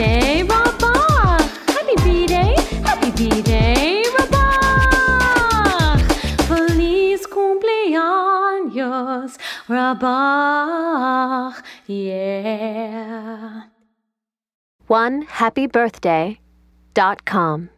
day, Rabba! Happy B-Day, happy B-Day, Rabba! Feliz cumpleaños, Rabba! Yeah! One happy birthday dot com.